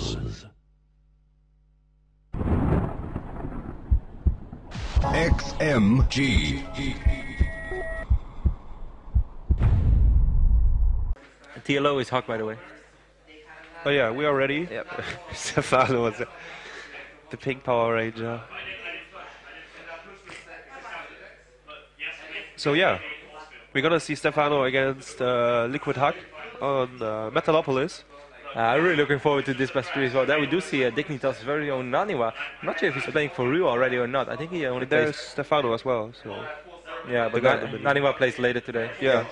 the. XMG. TLO is HuK, by the way. Oh yeah, we are ready. Yep. Stephano was the, the pink Power Ranger. So yeah, we're gonna see Stephano against uh, Liquid HuK on uh, Metalopolis. Uh, I'm really looking forward to this best as well. There we do see uh, Dignitas' very own Naniwa. I'm not sure if he's playing for Rio already or not. I think he only There's plays. Stephano as well. So Yeah, but Na- in the middle. Naniwa plays later today. yeah,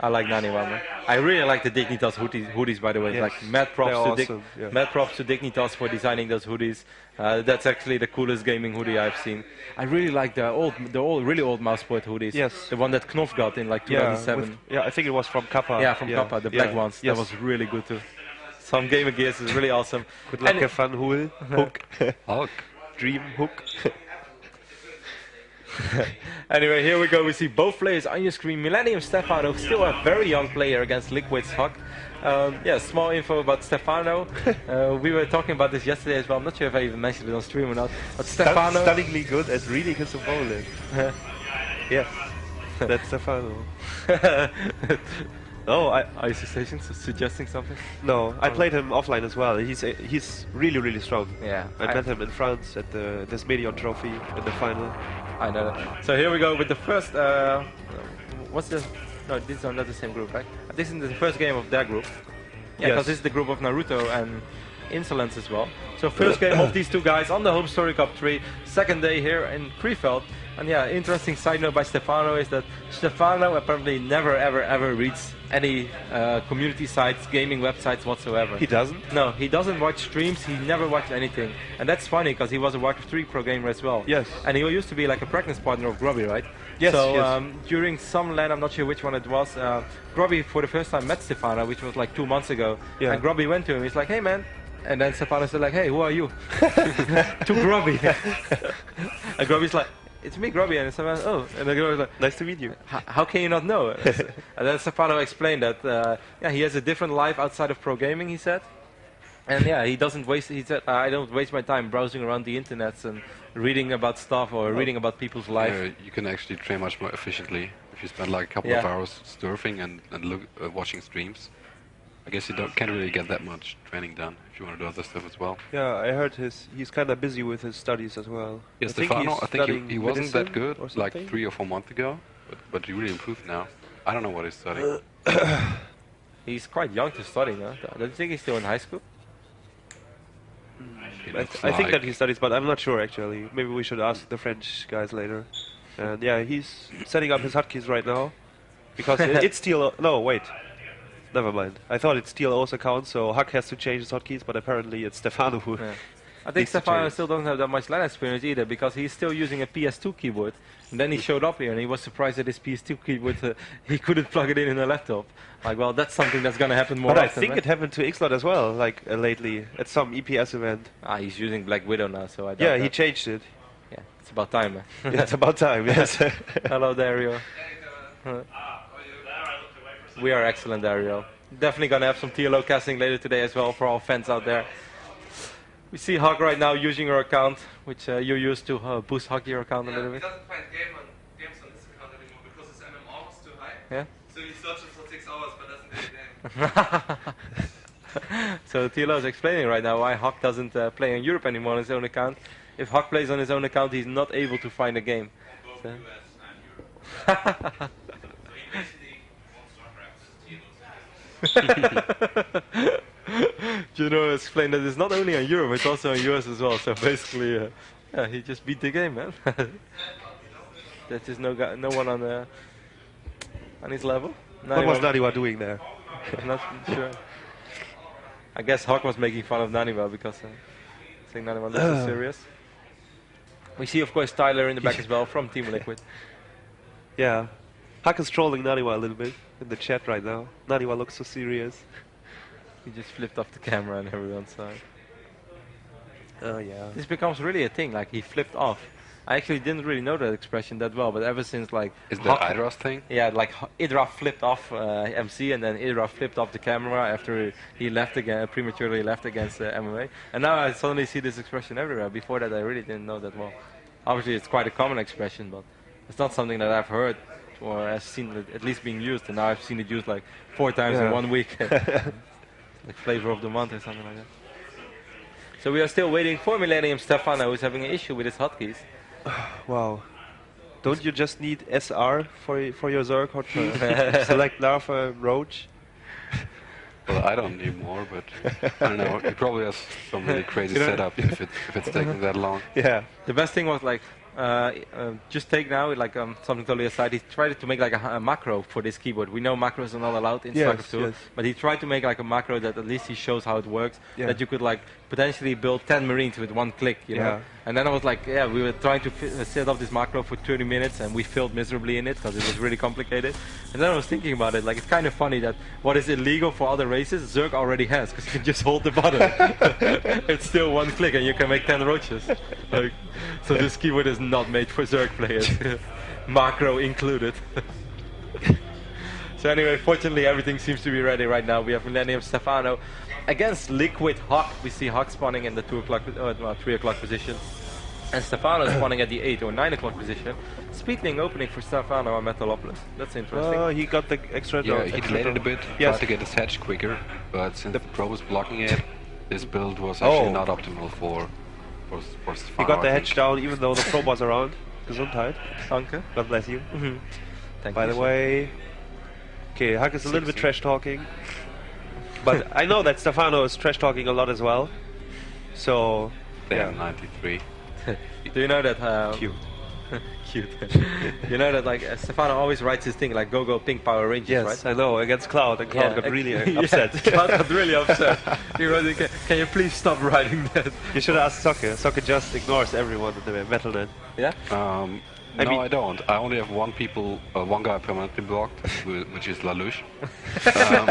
I like Naniwa, man. I really like the Dignitas hoodies, hoodies by the way. Yes, Like mad props they're to Dig- yeah. mad props to Dignitas for designing those hoodies. Uh, that's actually the coolest gaming hoodie I've seen. I really like the old, the old, really old Mousesport hoodies. Yes. The one that Knopf got in like yeah, 2007. with- yeah. I think it was from Kappa. Yeah, from Kappa, the black yeah, ones. Yes. That was really good too. Some Gamer Gears is really awesome. Good luck, And- have fun, Hul. Hook. Hulk. Dream Hook. Anyway, here we go. We see both players on your screen. Millennium Stephano, still a very young player against Liquid's HuK. Um, yeah, small info about Stephano. uh, we were talking about this yesterday as well. I'm not sure if I even mentioned it on stream or not. But Stephano. Stunningly good at reading his opponent. yes, that's Stephano. Oh, I Are you suggesting, suggesting something? no, I played him offline as well. He's uh, he's really really strong. Yeah, I, met him in France at the Desmedion Trophy in the final. I know that. So here we go with the first. Uh, what's the? No, these are not the same group, right? This is the first game of their group. Yeah, Yes. because this is the group of Naruto and Insolence as well. So first game of these two guys on the Home Story Cup 3, second day here in Krefeld. And yeah, interesting side note by Stephano is that Stephano apparently never ever ever reads any uh, community sites, gaming websites whatsoever. He doesn't. No, he doesn't watch streams. He never watched anything, and that's funny because he was a Warcraft 3 pro gamer as well. Yes. And he used to be like a practice partner of Grubby, right? Yes, So yes. Um, during some LAN, I'm not sure which one it was. Uh, Grubby for the first time met Stephano, which was like two months ago. Yeah. And Grubby went to him. He's like, "Hey, man." And then Stephano said like, "Hey, who are you?" to Grubby. and Grubby's like, "It's me, Grubby." And Stephano, "Oh." And then Grubby's like, Nice to meet you. How can you not know? and then Stephano explained that uh, yeah, he has a different life outside of pro gaming. He said, and yeah, he doesn't waste. He said, I don't waste my time browsing around the internet and reading about stuff or reading about people's life. Uh, you can actually train much more efficiently if you spend like a couple of hours surfing and, and look, uh, watching streams. I guess you don't, can't really get that much training done if you want to do other stuff as well. Yeah, I heard his. He's kind of busy with his studies as well. Yeah, I think Stephano, he's I think he, he wasn't that good like three or four months ago, but, but he really improved now. I don't know what he's studying. Uh, he's quite young to study, no? Don't you think he's still in high school? He I, looks I think that he studies, but I'm not sure actually. Maybe we should ask the French guys later. And yeah, he's setting up his hotkeys right now because it, it's still no wait. Never mind. I thought it's TLO's account, so HuK has to change his hotkeys, but apparently it's Stephano who. Yeah. I think Stephano still doesn't have that much LAN experience either because he's still using a PS2 keyboard. And then he showed up here and he was surprised that his PS2 keyboard uh, he couldn't plug it in in a laptop. Like, well, that's something that's gonna happen more But I think right? it happened to Xlot as well, like uh, lately at some EPS event. Ah, he's using Black Widow now, so I doubt Yeah, he that. changed it. yeah, it's about time, man. Yeah, it's about time. Yes. Hello, Dario. Uh, we are excellent, Dario. Definitely gonna have some TLO casting later today as well for all fans out there. We see HuK right now using your account, which uh, you used to uh, boost Hug your account a little bit. he doesn't find game on, games on this account anymore because his MMR was too high. Yeah. So he searches for six hours but doesn't get a game. so TLO is explaining right now why HuK doesn't uh, play in Europe anymore on his own account. If HuK plays on his own account, he's not able to find a game. So- Juno explained that it's not only on Europe, it's also on US as well. So basically, uh, yeah, he just beat the game, man. There's just no guy, no one on the on his level. what was anyone- Naniwa doing there? I'm not sure. I guess HuK was making fun of Naniwa because uh, saying Naniwa looks so serious. We see, of course, Tyler in the back as well from Team Liquid. Yeah. HuK is trolling Naniwa a little bit in the chat right now. Naniwa looks so serious. He just flipped off the camera and everyone saw it. Oh yeah. This becomes really a thing. Like he flipped off. I actually didn't really know that expression that well, but ever since like Is Hawk- that IdrA's thing? Yeah, like H- Idra flipped off uh, MC, and then Idra flipped off the camera after he left again, prematurely left against uh, MMA. And now I suddenly see this expression everywhere. Before that, I really didn't know that well. Obviously, it's quite a common expression, but it's not something that I've heard or have seen it at least being used. And now I've seen it used like four times in one week, like flavor of the month or something like that. So we are still waiting for Millennium Stephano, who's having an issue with his hotkeys. Wow. Don't you just need SR for for your Zerg hotkey? Select Larva Roach. Well, I don't need more, but I don't know. He probably has some really crazy setup if, it, if it's taking that long. Yeah. The best thing was like, uh, uh, just take now like um, something totally aside. He tried to make like a, a macro for this keyboard. We know macros are not allowed in Yes, StarCraft 2, yes. but he tried to make like a macro that at least he shows how it works. Yeah. That you could like potentially build 10 marines with one click. You know. And then I was like, yeah, we were trying to set up this macro for 30 minutes, and we failed miserably in it because it was really complicated. And then I was thinking about it, like it's kind of funny that what is illegal for other races, Zerg already has, because you can just hold the button. it's still one click, and you can make 10 roaches. Like, so this keyboard is not made for Zerg players, macro included. so anyway, fortunately everything seems to be ready right now. We have Millennium Stephano against Liquid HuK. We see HuK spawning in the two o'clock, uh, well, three o'clock position, and Stephano is spawning at the eight or nine o'clock position. Speedling opening for Stephano on Metalopolis. That's interesting. Oh, he got the extra. Yeah, he extra delayed it a bit, Yes. tried to get his hatch quicker, but since the pro was blocking it, this build was Oh. actually not optimal for for, for He got the hatch down even though the probe was around. Gesundheit. Danke. God bless you. Mhm. Thank By you, the sir. way, okay, HuK is a little bit trash talking, but I know that Stephano is trash talking a lot as well. So, yeah, 93. Do you know that? Uh, cute. cute. you know that like uh, Stephano always writes his thing like go go pink Power Rangers, Yes, right? I know against Cloud, and Cloud got really uh, yeah, upset. Cloud got really upset. he wrote, it, can, can you please stop writing that? you should ask Socke. Socke just ignores everyone in the Metalnet. Yeah. Um, I no, mean- I don't. I only have one people, uh, one guy permanently blocked, which is Lalouche. um,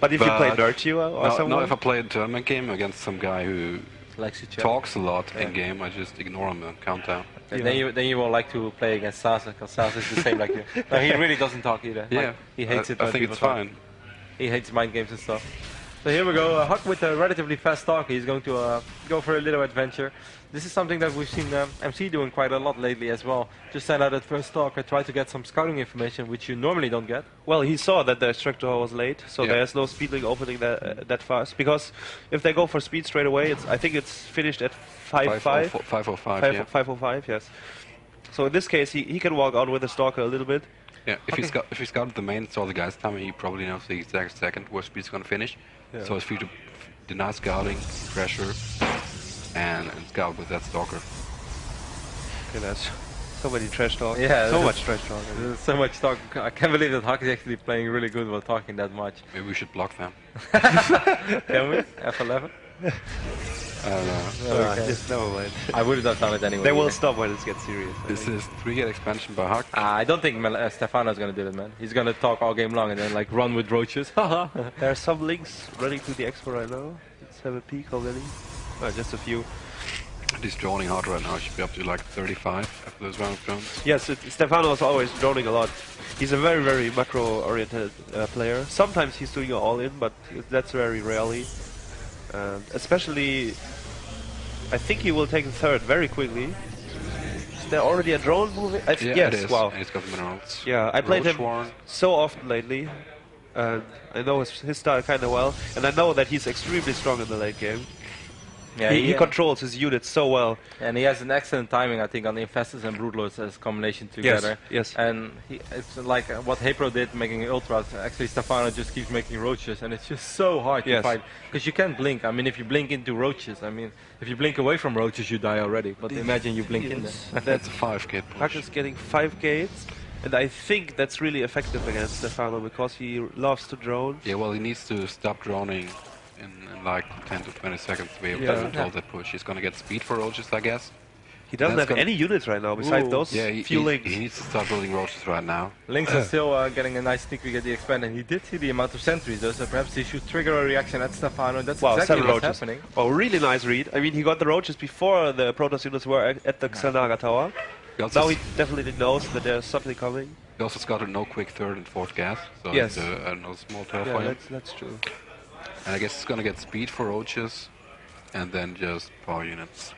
But if you play But- Nurtua or no, someone, no, if I play a tournament game against some guy who Likes to talks a lot Yeah. in game, I just ignore him and count down. And Yeah. then you then you will like to play against Sasa because Sasa is the same like you. No, he really doesn't talk either. Like, Yeah, he hates I, it. I think it's talk. fine. He hates mind games and stuff. So here we go. Uh, HuK with a relatively fast talk. He's going to uh, go for a little adventure. This is something that we've seen um, MC doing quite a lot lately as well. Just send out that first talk and try to get some scouting information, which you normally don't get. well, he saw that the extractor was late, so Yeah. there's no speedling opening that uh, that fast. Because if they go for speed straight away, it's I think it's finished at five five. 505, Five- yeah. 505, yes. So in this case, he, he can walk out with the stalker a little bit. Yeah, if Okay. he's got if he's got the main saw the guys coming, he probably knows the exact second where speed's gonna finish. Yeah. So it's free to deny scouting, pressure, and, and scout with that stalker. Okay, that's so many trash talk. Yeah, so much trash talk. There's so much talk. I can't believe that HuK is actually playing really good while talking that much. Maybe we should block them. Can we? F11? I don't know. No, we can't. just never mind. I would have done it anyway. they will either. stop when it gets serious. I This think. is three-gate expansion by HuK. Ah, I don't think Mel- uh, Stephano's gonna do it, man. He's gonna talk all game long and then like run with roaches. There are some lings running to the expo right now. Let's have a peek already. Oh, just a few. He's droning hard right now. He Should be up to like 35 after those round of drones. Yes, it, Stephano is always droning a lot. He's a very, very macro-oriented uh, player. Sometimes he's doing all-in, but that's very rarely. Um, especially, I think he will take the third very quickly. Is there already a drone moving? I Yeah, yes, it is. wow. Got minerals. Yeah, I played him Roachwarren. so often lately, and I know his, his style kind of well, and I know that he's extremely strong in the late game. Yeah, he, he uh, controls his units so well. and he has an excellent timing, I think, on the Infestors and Broodlords as combination together. yes. yes. And he, it's like uh, what Hepro did, making ultras. Actually, Stephano just keeps making roaches, and it's just so hard Yes. to fight because you can't blink. I mean, if you blink into roaches, I mean, if you blink away from roaches, you die already. But imagine you blink in there. That's a 5-gate HuK push. is getting five gates, and I think that's really effective against Stephano because he loves to drone. Yeah, well, he needs to stop droning in, in like 10 to 20 seconds to be able Yeah. to control that push. He's gonna get speed for roaches, I guess. He doesn't have any units right now besides Ooh. those Yeah, he, few he, links. he needs to start building roaches right now. Lynx is still uh, getting a nice sneak peek at the expand, and he did see the amount of sentries, though, so perhaps he should trigger a reaction at Stephano. That's Wow, exactly seven what's roaches. happening. Oh, really nice read. I mean, he got the roaches before the Protoss units were at, at the Xelnaga tower. He Now he definitely knows that there's something coming. he also scouted no quick third and fourth gas, so Yes. it's uh, no small tail Yeah, that's, that's true. And I guess it's gonna get speed for roaches, and then just power units.